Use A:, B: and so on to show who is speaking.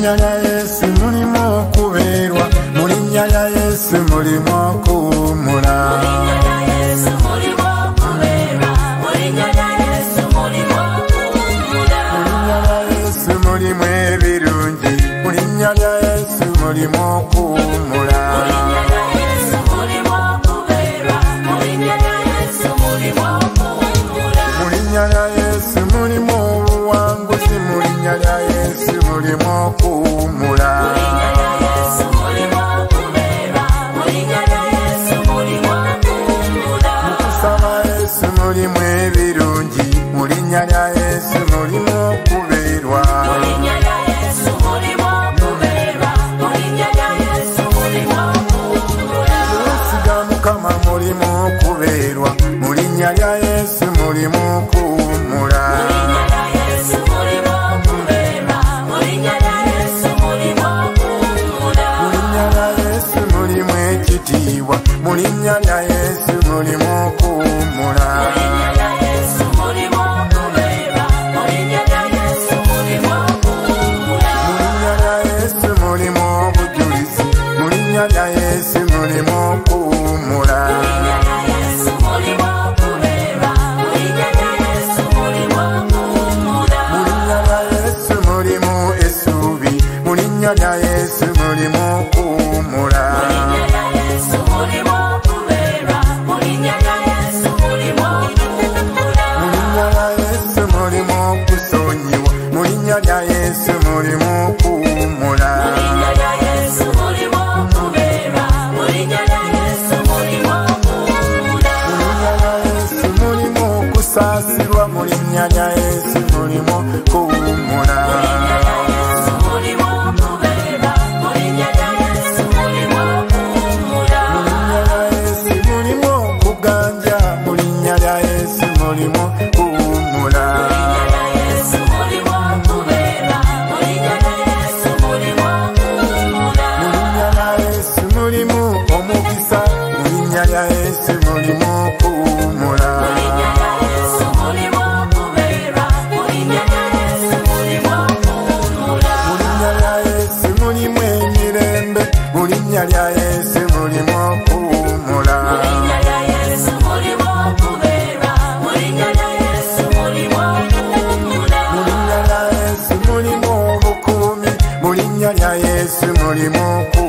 A: linnya lya yesu mulimu okubeerwa mu linnya lya yesu mulimu okuwumula mulimu ebirungi. Mu linnya lya yesu mulimu okuwumula yesu mulimu okuwumula mulinnya lya yesu mulimu obujulizi mulimu okusonyiwa mulinnya lya yesu mulimu okuwumula mulinnya lya yesu mulimu okusaasirwa mulinnya lya anymore.